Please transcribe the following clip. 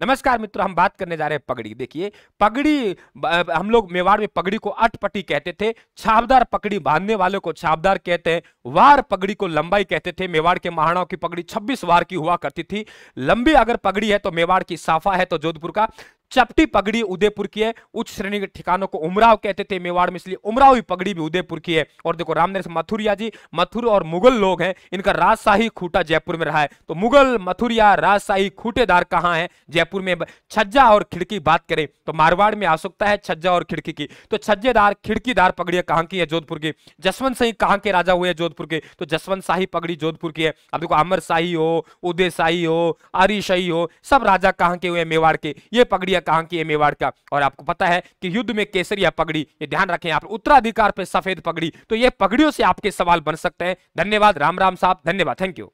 नमस्कार मित्रों, हम बात करने जा रहे हैं पगड़ी। देखिए, पगड़ी हम लोग मेवाड़ में पगड़ी को अटपटी कहते थे छापदार पगड़ी बांधने वाले को छापदार कहते हैं, वार पगड़ी को लंबाई कहते थे, मेवाड़ के महाराणाओं की पगड़ी 26 वार की हुआ करती थी। लंबी अगर पगड़ी है तो मेवाड़ की साफा है तो जोधपुर का चपटी पगड़ी उदयपुर की है। उच्च श्रेणी के ठिकानों को उमराव कहते थे मेवाड़ में, इसलिए उमराव पगड़ी भी उदयपुर की है। और देखो रामनगर मथुरिया जी, मथुर और मुगल लोग हैं। इनका राजशाही खूटा जयपुर में रहा है। तो मुगल, मथुरिया, राजशाही खूटेदार कहाँ है? जयपुर में छज्जा और खिड़की बात करें तो मारवाड़ में आवश्यकता है छज्जा और खिड़की की। तो छज्जेदार, खिड़कीदार पगड़ियाँ कहाँ की है? जोधपुर की। जसवंत सिंह कहाँ के राजा हुए जोधपुर के। तो जसवंत शाही पगड़ी जोधपुर की है। अब देखो, अमर शाही हो, उदय शाही हो आरी शाही हो, सब राजा कहाँ के हुए मेवाड़ के। ये पगड़िया पगड़ियाँ कहाँ की मेवाड़ का? और आपको पता है कि युद्ध में केसरिया पगड़ी, ये ध्यान रखें आप, उत्तराधिकार पे सफ़ेद पगड़ी तो ये पगड़ियों से आपके सवाल बन सकते हैं। धन्यवाद, राम राम साहब, धन्यवाद, थैंक यू।